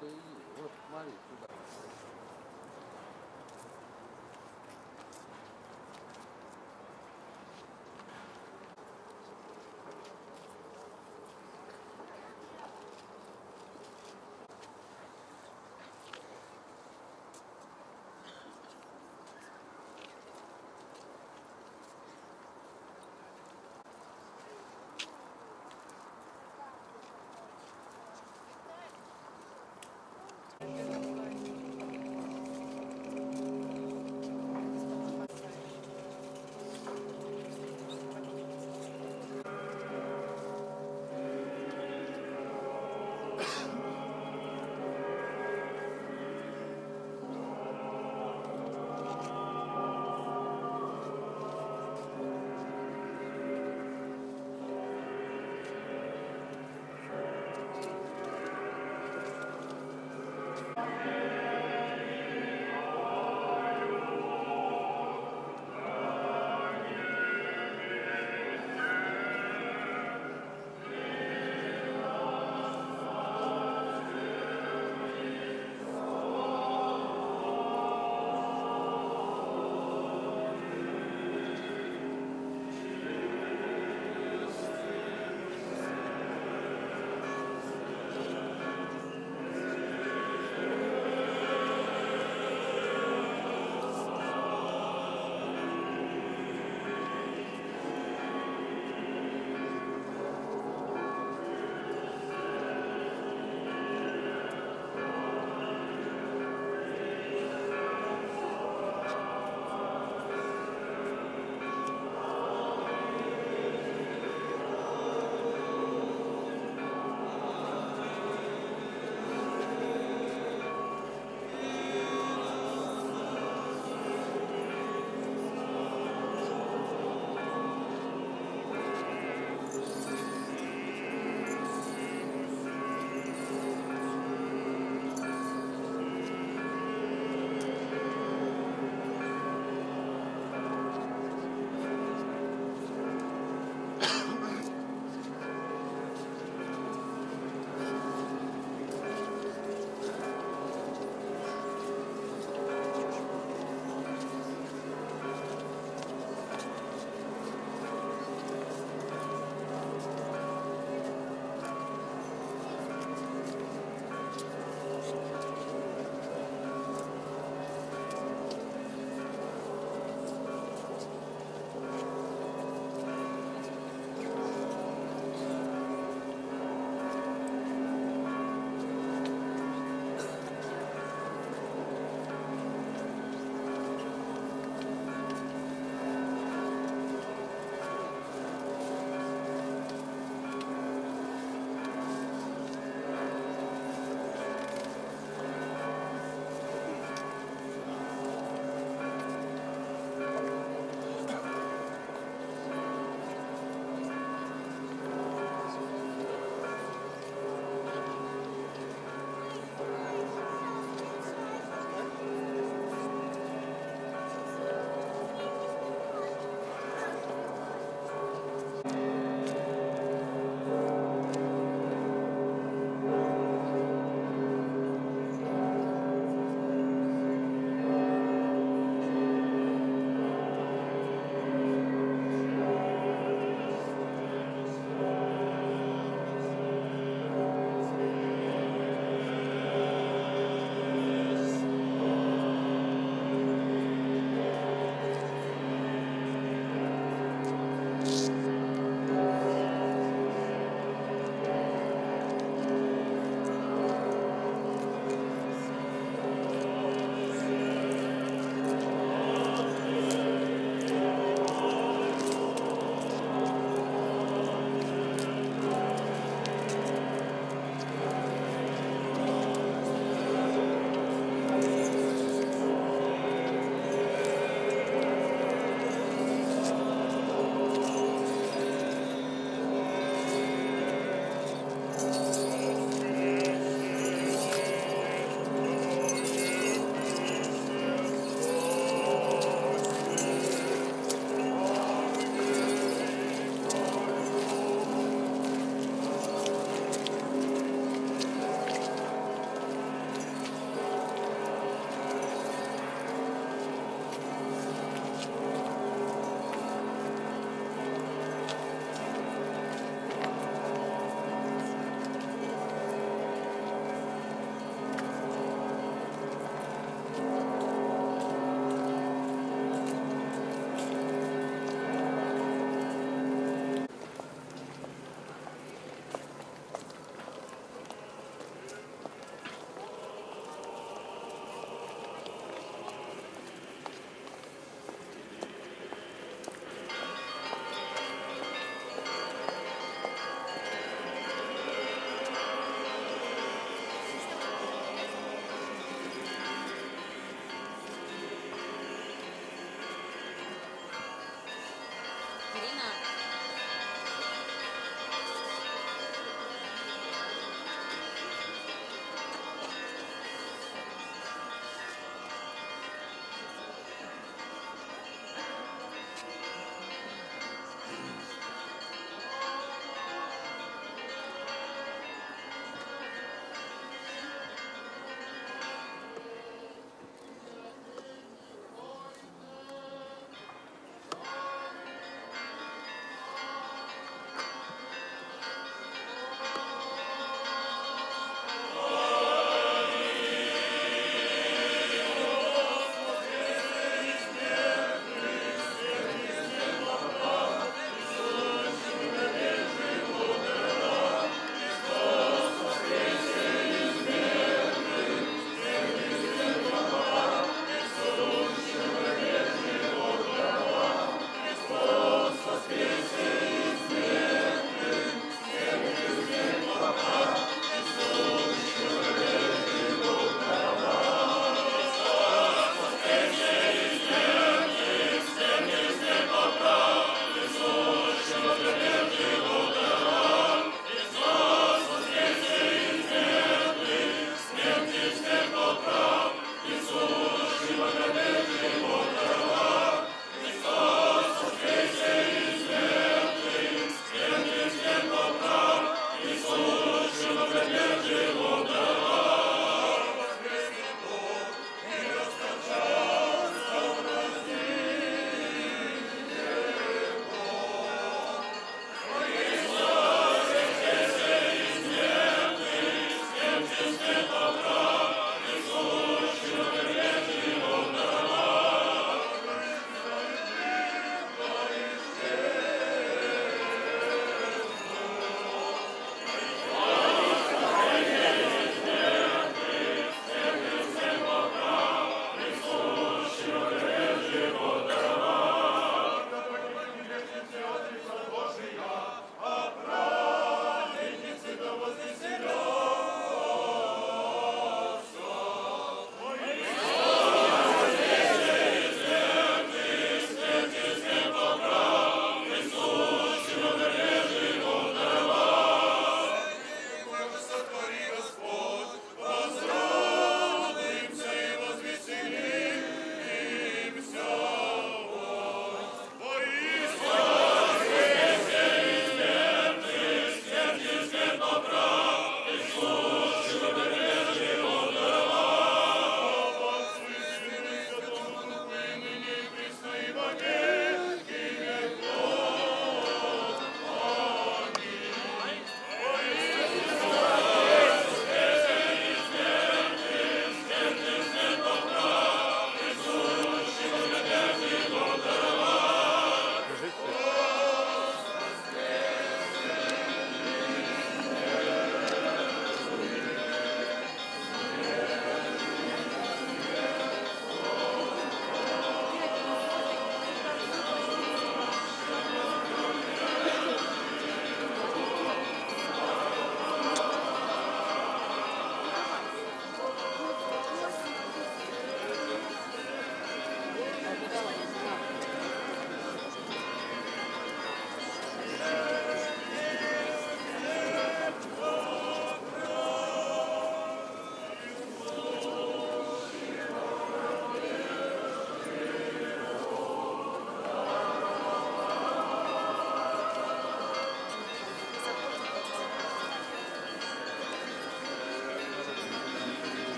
be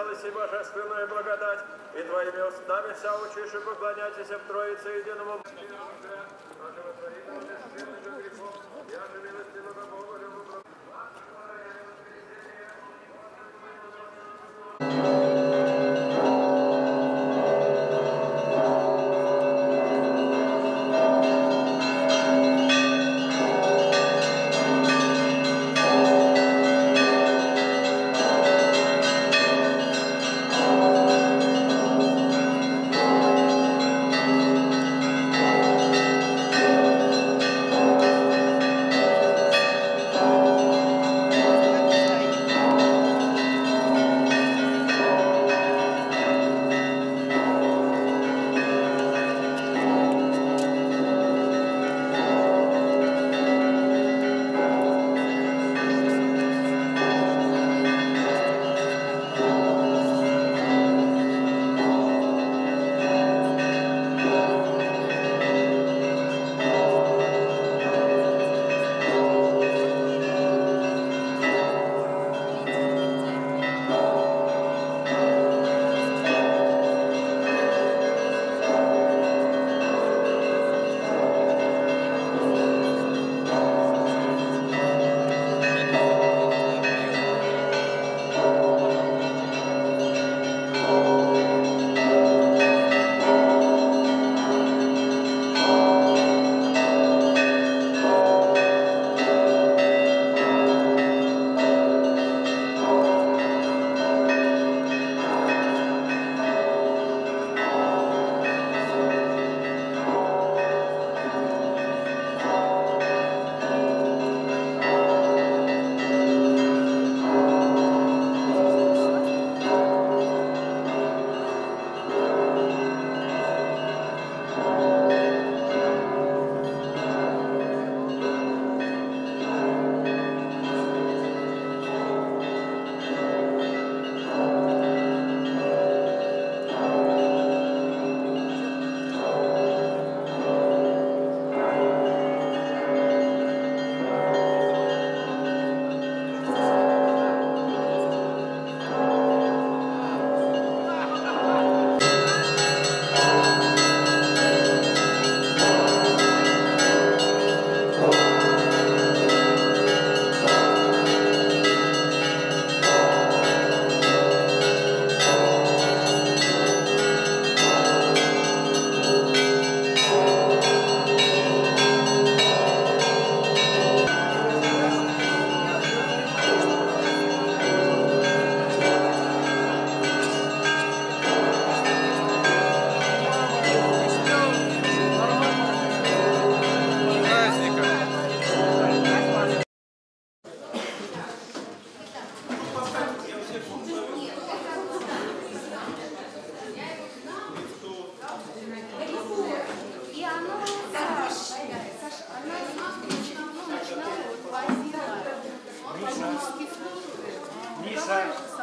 явилась и божественная благодать, и Твоими устами вся учишь и поклоняйтесь в Троице Единому.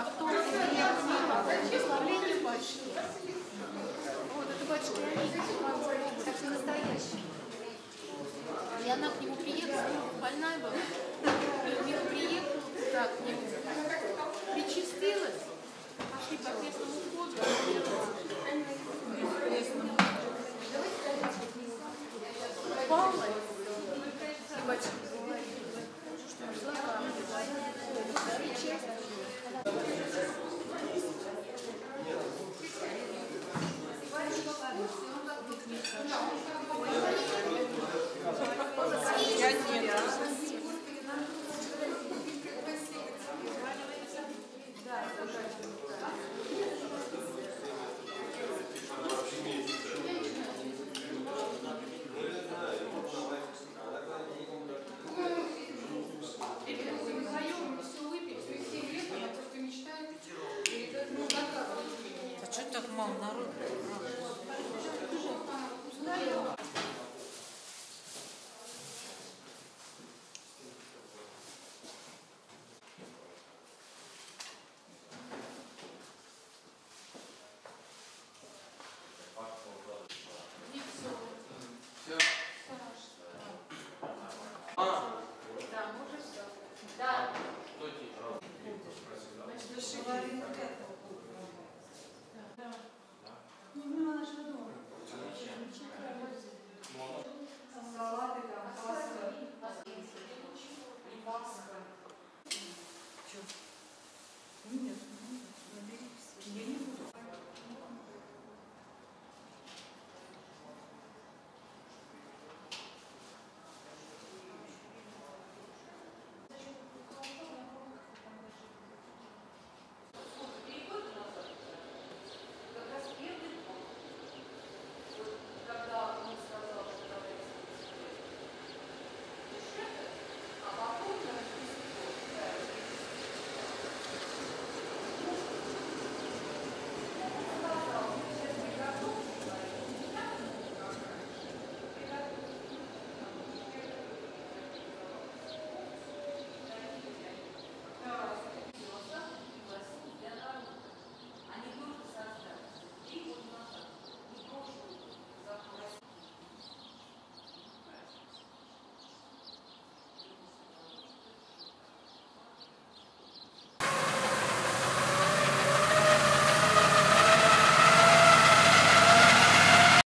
Arthur. ласка. Что? Нет, нет, наберись. Я не